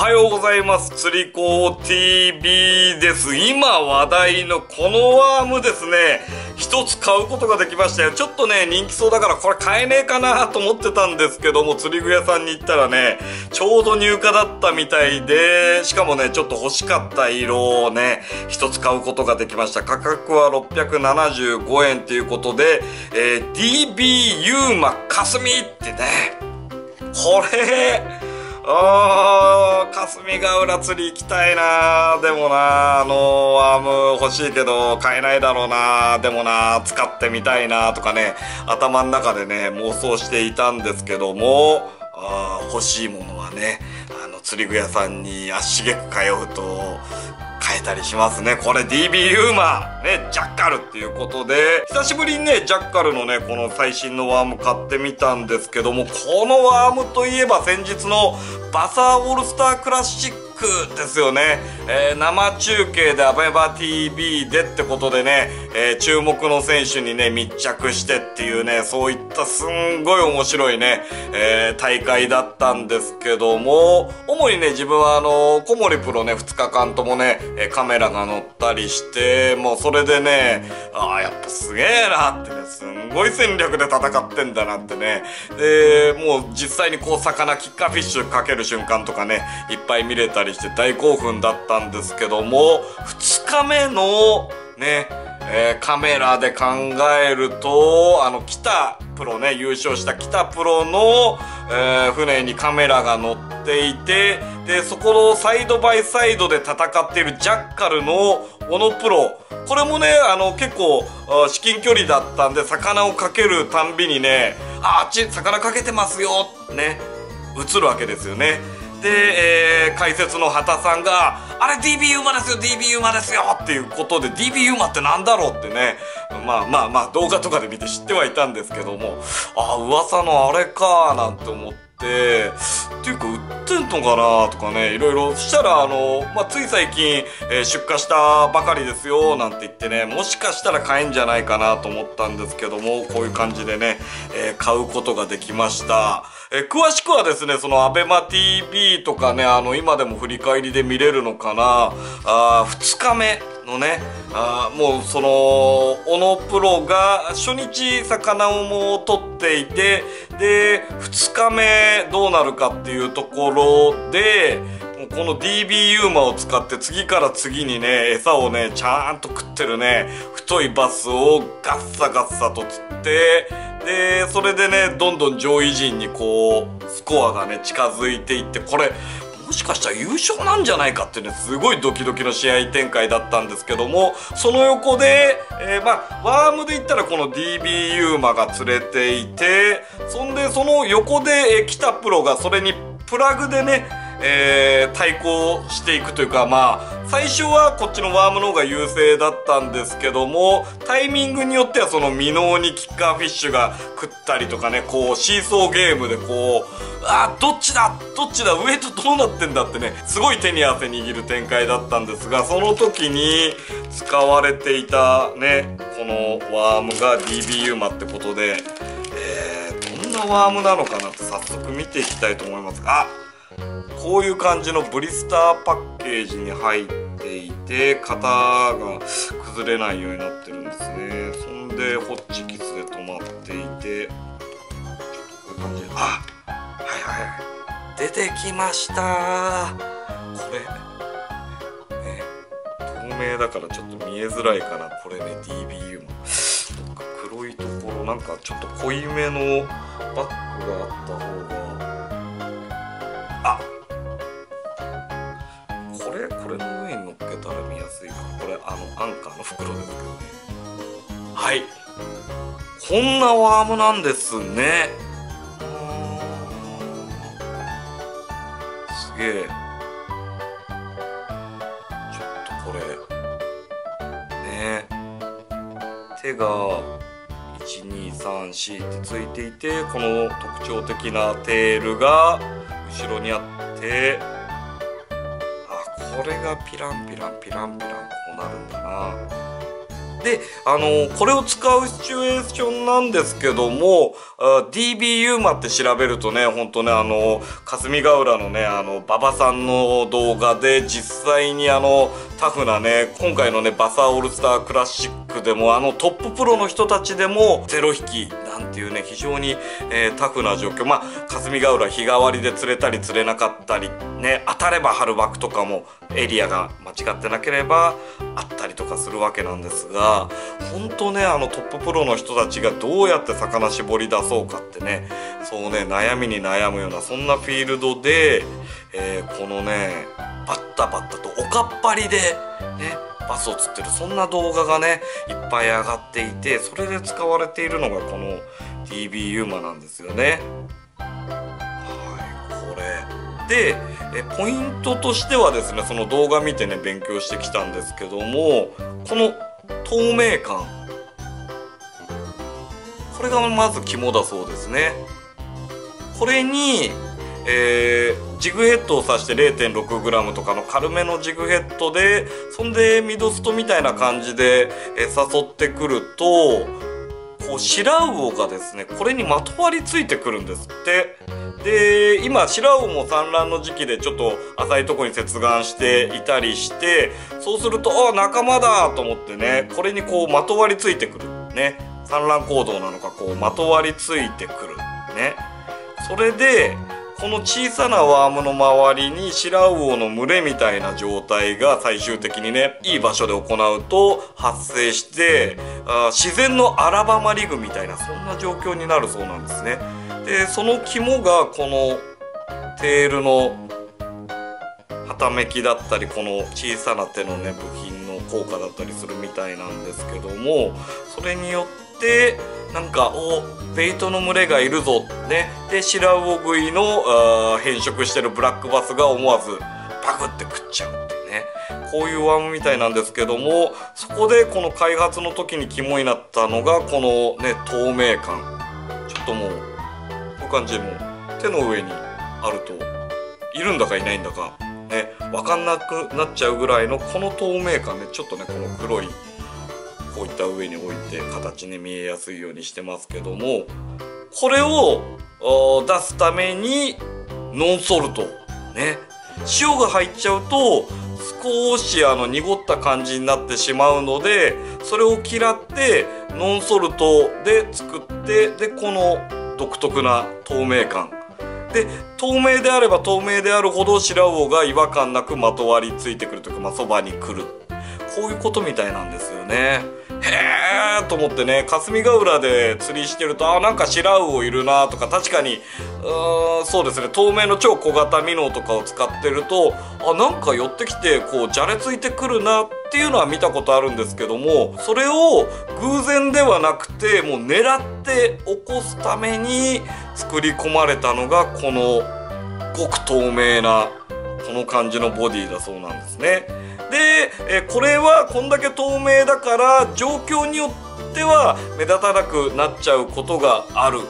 はようございます。釣り子 TV です。今話題のこのワームですね。一つ買うことができましたよ。ちょっとね、人気そうだからこれ買えねえかなと思ってたんですけども、釣り具屋さんに行ったらね、ちょうど入荷だったみたいで、しかもね、ちょっと欲しかった色をね、一つ買うことができました。価格は675円ということで、えー、DB ユーマ霞ってね、これ、あー、霞ヶ浦釣り行きたいなでもなあのワーム欲しいけど買えないだろうなでもな使ってみたいなとかね、頭の中でね、妄想していたんですけども、あ欲しいものはね、あの釣り具屋さんに足しげく通うと、えたりしますね。これ DB ユーマね、ジャッカルっていうことで、久しぶりにね、ジャッカルのね、この最新のワーム買ってみたんですけども、このワームといえば先日のバサーオールスタークラシックですよね、えー、生中継でアベマ TV でってことでね、えー、注目の選手にね密着してっていうねそういったすんごい面白いね、えー、大会だったんですけども主にね自分はあの小森プロね2日間ともねカメラが乗ったりしてもうそれでねああやっぱすげえなってすんごい戦略で戦ってんだなってね。でもう実際にこう魚キッカーフィッシュかける瞬間とかねいっぱい見れたりして大興奮だったんですけども2日目のねえー、カメラで考えるとあの北プロね優勝した北プロの、えー、船にカメラが乗っていてでそこのサイドバイサイドで戦っているジャッカルの小野プロこれもねあの結構至近距離だったんで魚をかけるたんびにねあっち魚かけてますよね映るわけですよねで、えー、解説の畑さんが「あれ DB 馬ですよ DB 馬ですよ」っていうことで DB 馬ってなんだろうってねまあまあまあ動画とかで見て知ってはいたんですけどもあ噂のあれかなんて思って。ってっていうか売ってんのかなとかねいろいろしたらあの、まあ、つい最近、えー、出荷したばかりですよなんて言ってねもしかしたら買えんじゃないかなと思ったんですけどもこういう感じでね、えー、買うことができました。えー、詳しくはですね、そのアベマ TV とかね、あの、今でも振り返りで見れるのかな、あ2日目のね、あもうその、小野プロが初日魚をもう取っていて、で、2日目どうなるかっていうところで、この DB ユーマを使って次から次にね、餌をね、ちゃんと食ってるね、太いバスをガッサガッサと釣って、で、それでね、どんどん上位陣にこう、スコアがね、近づいていって、これ、もしかしたら優勝なんじゃないかってね、すごいドキドキの試合展開だったんですけども、その横で、えー、まあ、ワームで言ったらこの DB ユーマが連れていて、そんでその横で、え、来たプロがそれにプラグでね、えー、対抗していくというかまあ最初はこっちのワームの方が優勢だったんですけどもタイミングによってはその未納にキッカーフィッシュが食ったりとかねこうシーソーゲームでこうあどっちだどっちだウエイトどうなってんだってねすごい手に汗握る展開だったんですがその時に使われていたねこのワームが DB ユーマってことで、えー、どんなワームなのかなって早速見ていきたいと思います。あこういう感じのブリスターパッケージに入っていて型が崩れないようになってるんですね。そんでホッチキスで止まっていて。こういう感じあはいはい出てきました。これ。ね。透明だからちょっと見えづらいかな。これね DBU も。どっか黒いところなんかちょっと濃いめのバッグがあった方が袋で。すけどねはい。こんなワームなんですね。すげえ。ちょっとこれ。ね。手が1234ってついていてこの特徴的なテールが後ろにあって。あこれがピランピランピランピラン。なるんだな。であのこれを使うシチュエーションなんですけども DB ユーマって調べるとねほんとねあの霞ヶ浦のねあの馬場さんの動画で実際にあのタフなね今回のねバサーオールスタークラシックでもあのトッププロの人たちでもゼロ引きなんていうね非常に、えー、タフな状況。まあ霞ヶ浦日替わりで釣れたり釣れなかったりね当たれば春バクとかもエリアが間違ってなければあったりとかするわけなんですが本当ねあのトッププロの人たちがどうやって魚絞り出そうかってねそうね悩みに悩むようなそんなフィールドで、えー、このねバッタバッタとおかっぱりでバスを釣ってるそんな動画がねいっぱい上がっていてそれで使われているのがこの TB ユーマなんですよね。はいこれ。でえポイントとしてはですねその動画見てね勉強してきたんですけどもこの透明感。これがまず肝だそうですね。これに、えー、ジグヘッドを刺して 0.6g とかの軽めのジグヘッドでそんでミドストみたいな感じで、えー、誘ってくるとこう白魚がですねこれにまとわりついてくるんですって。で今白魚も産卵の時期でちょっと浅いとこに接岸していたりしてそうするとあ仲間だと思ってねこれにこうまとわりついてくるね。産卵行動なのかこうまとわりついてくるね。それでこの小さなワームの周りに白魚の群れみたいな状態が最終的にねいい場所で行うと発生してあ自然の荒ばまり具みたいなそんな状況になるそうなんですね。でその肝がこのテールのはためきだったりこの小さな手のね部品の効果だったりするみたいなんですけどもそれによってなんかおベイトの群れがいるぞ。ね。で白魚食いの変色してるブラックバスが思わずパクって食っちゃうっていうね。こういうワームみたいなんですけどもそこでこの開発の時に肝になったのがこのね透明感。ちょっともうこういう感じでもう手の上にあるといるんだかいないんだかね分かんなくなっちゃうぐらいのこの透明感ねちょっとねこの黒いこういった上に置いて形に見えやすいようにしてますけどもこれを出すためにノンソルトね。塩が入っちゃうと少しあの濁った感じになってしまうのでそれを嫌ってノンソルトで作ってでこの独特な透明感。で透明であれば透明であるほど白魚が違和感なくまとわりついてくるというか、まあ、そばに来る。こういうことみたいなんですよね。へえと思ってね霞ヶ浦で釣りしてるとあなんか白魚いるなとか確かにうーんそうですね透明の超小型ミノとかを使ってるとあなんか寄ってきてこうじゃれついてくるなっていうのは見たことあるんですけどもそれを偶然ではなくてもう狙って起こすために作り込まれたのがこのごく透明なこの感じのボディだそうなんですね。で、えこれはこんだけ透明だから状況によっては目立たなくなっちゃうことがある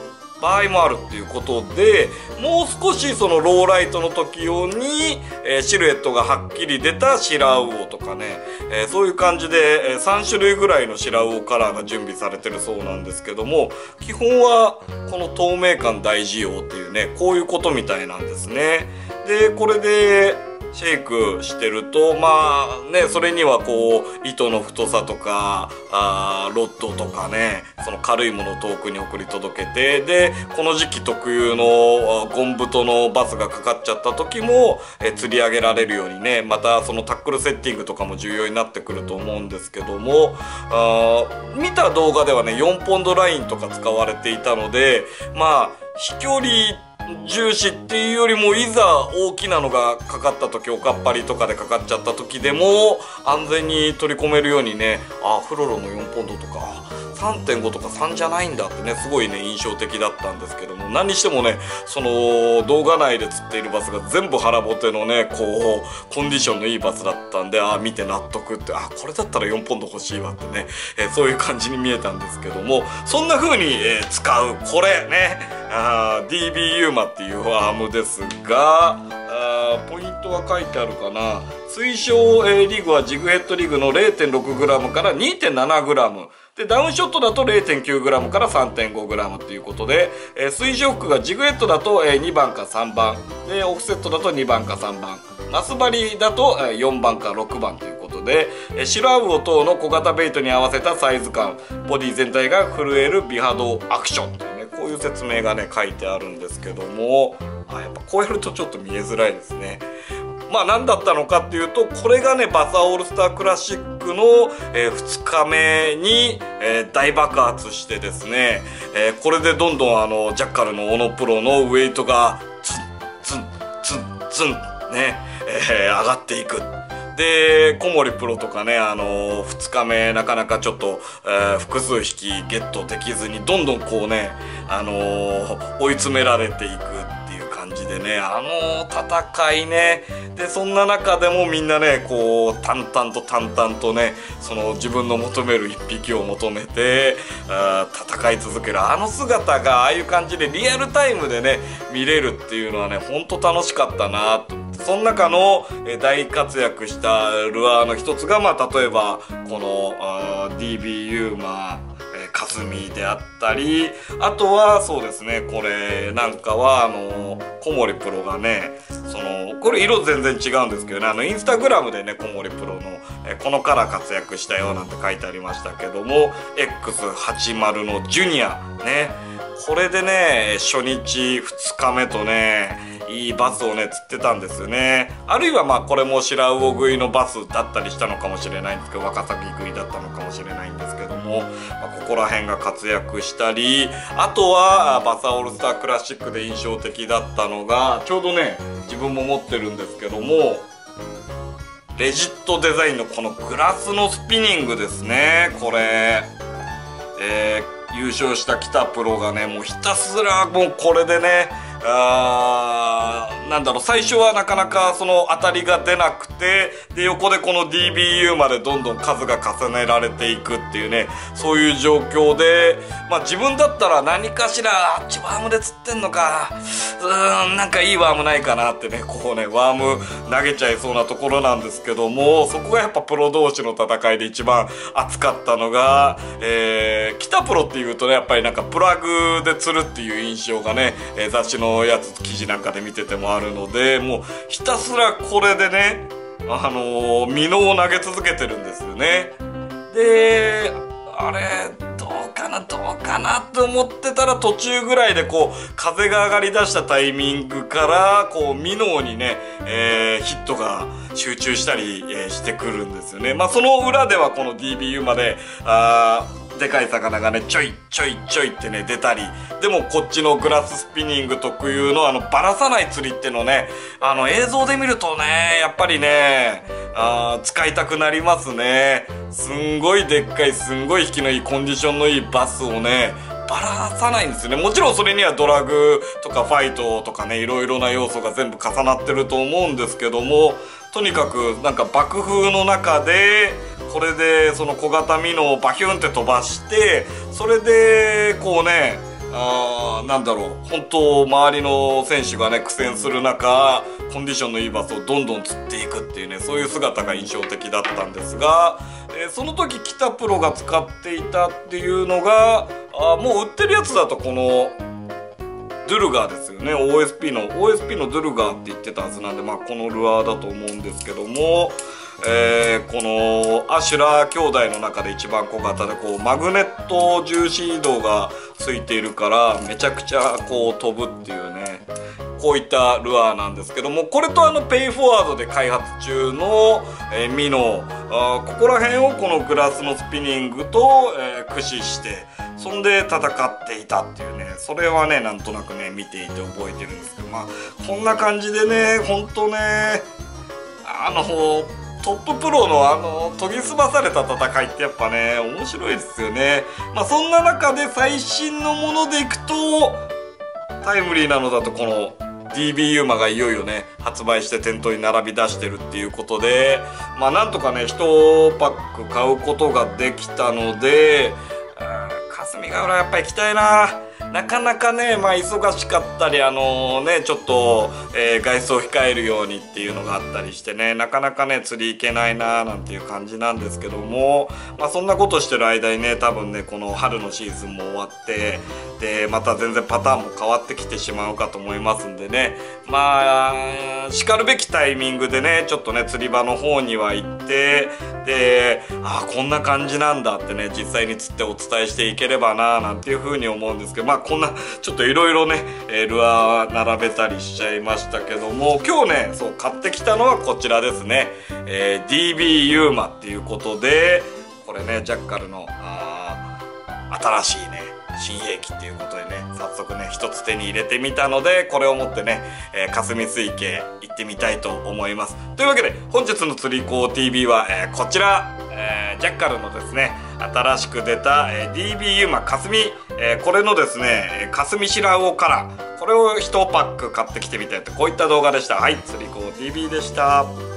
場合もあるっていうことでもう少しそのローライトの時用に、えー、シルエットがはっきり出た白魚とかね、えー、そういう感じで、えー、3種類ぐらいの白魚カラーが準備されてるそうなんですけども基本はこの透明感大事よっていうねこういうことみたいなんですね。でこれでシェイクしてるとまあねそれにはこう糸の太さとかあロッドとかねその軽いものを遠くに送り届けてでこの時期特有のゴン太のバスがかかっちゃった時もえ釣り上げられるようにねまたそのタックルセッティングとかも重要になってくると思うんですけどもあ見た動画ではね4ポンドラインとか使われていたのでまあ飛距離重視っていうよりもいざ大きなのがかかった時おかっぱりとかでかかっちゃった時でも安全に取り込めるようにねあフロロの4ポンドとか3.5とか3じゃないんだってねすごいね印象的だったんですけども何にしてもねその動画内で釣っているバスが全部腹ぼてのねこうコンディションのいいバスだったんであ見て納得ってあこれだったら4ポンド欲しいわってね、えー、そういう感じに見えたんですけどもそんな風に、えー、使うこれねあ DB ユーマっていうアームですがあポイントが書いてあるかな。推奨、えー、リグはジグヘッドリグの 0.6g から 2.7g でダウンショットだと 0.9g から 3.5g ということで、えー、推奨服がジグヘッドだと、えー、2番か3番。でオフセットだと2番か3番。マスバリだと、えー、4番か6番ということで、えー、白アウ等の小型ベイトに合わせたサイズ感。ボディ全体が震える美肌アクションういう説明がね書いてあるんですけどもあやっぱこうやるとちょっと見えづらいですね。まあ何だったのかっていうとこれがねバサオールスタークラシックの、えー、2日目に、えー、大爆発してですね、えー、これでどんどんあのジャッカルのオノプロのウェイトがツンツンツンツンね、え上がっていく。で小森プロとかね、あの、2日目なかなかちょっと、えー、複数匹ゲットできずにどんどんこうね、あの、追い詰められていくでねあの戦いねでそんな中でもみんなねこう淡々と淡々とねその自分の求める一匹を求めてあ戦い続ける。あの姿がああいう感じでリアルタイムでね見れるっていうのはねほんと楽しかったなと。その中の大活躍したルアーの一つがまあ例えばこの DB ユーマー霞であったりあとはそうですねこれなんかはあの小森プロがねそのこれ色全然違うんですけどねあのインスタグラムでね小森プロのえこのカラー活躍したよなんて書いてありましたけども X80 のジュニアねこれでね初日2日目とねいいバスをね釣ってたんですよね。あるいはまあこれも白魚食いのバスだったりしたのかもしれないんですけど若崎食いだったのかもしれないんですけども、まあ、ここら辺が活躍したりあとはバサオールスタークラシックで印象的だったのがちょうどね自分も持ってるんですけどもレジットデザインのこのグラスのスピニングですね。これ。えー、優勝した北プロがねもうひたすらもうこれでねあなんだろう最初はなかなかその当たりが出なくてで横でこの DBU までどんどん数が重ねられていくっていうねそういう状況でまあ自分だったら何かしらあっちワームで釣ってんのかうーんなんかいいワームないかなってねこうねワーム投げちゃいそうなところなんですけどもそこがやっぱプロ同士の戦いで一番熱かったのが、えー、北プロっていうとねやっぱりなんかプラグで釣るっていう印象がね、えー、雑誌ののやつ記事なんかで見ててもあるのでもうひたすらこれでねあのー、ミノを投げ続けてるんですよね。であれどうかなどうかなって思ってたら途中ぐらいでこう風が上がりだしたタイミングからこうミノにね、えー、ヒットが集中したり、えー、してくるんですよね。まあその裏ではこの DBU まであでかい魚がねちょいちょいちょいってね出たり。でもこっちのグラススピニング特有のあのバラさない釣りってのねあの映像で見るとねやっぱりねあ使いたくなりますね。すんごいでっかいすんごい引きのいいコンディションのいいバスをねバラさないんですよね。もちろんそれにはドラグとかファイトとかねいろいろな要素が全部重なってると思うんですけどもとにかくなんか爆風の中でこれでその小型ミノをバヒュンって飛ばしてそれでこうねあなんだろう本当周りの選手がね苦戦する中コンディションのいいバスをどんどん釣っていくっていうねそういう姿が印象的だったんですが、えー、その時北プロが使っていたっていうのがあもう売ってるやつだとこのドゥルガーですよね。OSP の OSP のドゥルガーって言ってたはずなんでまあこのルアーだと思うんですけどもえー、このアシュラー兄弟の中で一番小型でこうマグネット重心移動がついているからめちゃくちゃこう飛ぶっていうねこういったルアーなんですけどもこれとあのペイフォワードで開発中の、え、ミノー、あここら辺をこのグラスのスピニングと、えー、駆使してそんで戦っていたっていうねそれはねなんとなくね見ていて覚えてるんですけどまあこんな感じでねほんとねあのトッププロのあの研ぎ澄まされた戦いってやっぱね面白いですよね。まあそんな中で最新のものでいくとタイムリーなのだとこの DB ユーマがいよいよね発売して店頭に並び出してるっていうことでまあなんとかね1パック買うことができたので霞ヶ浦やっぱ行きたいな。なかなかね、まあ、忙しかったりあのねちょっと、えー、外出を控えるようにっていうのがあったりしてねなかなかね釣り行けないなーなんていう感じなんですけども、まあ、そんなことしてる間にね多分ねこの春のシーズンも終わってでまた全然パターンも変わってきてしまうかと思いますんでね。まあしかるべきタイミングでねちょっとね釣り場の方には行ってでああこんな感じなんだってね実際に釣ってお伝えしていければななんていうふうに思うんですけどまあこんなちょっといろいろね、えルアー並べたりしちゃいましたけども今日ねそう買ってきたのはこちらですね、えー、DB ユーマっていうことでこれねジャッカルのあ新しいね新兵器っていうことでね早速ね一つ手に入れてみたのでこれを持ってね、えー、霞水系行ってみたいと思います。というわけで本日の釣り子 TV は、えー、こちら、えー、ジャッカルのですね新しく出た、え、DB ユーマ霞、えー、これのですね霞白魚からこれを1パック買ってきてみたいとこういった動画でした。はい釣り子 TV でした。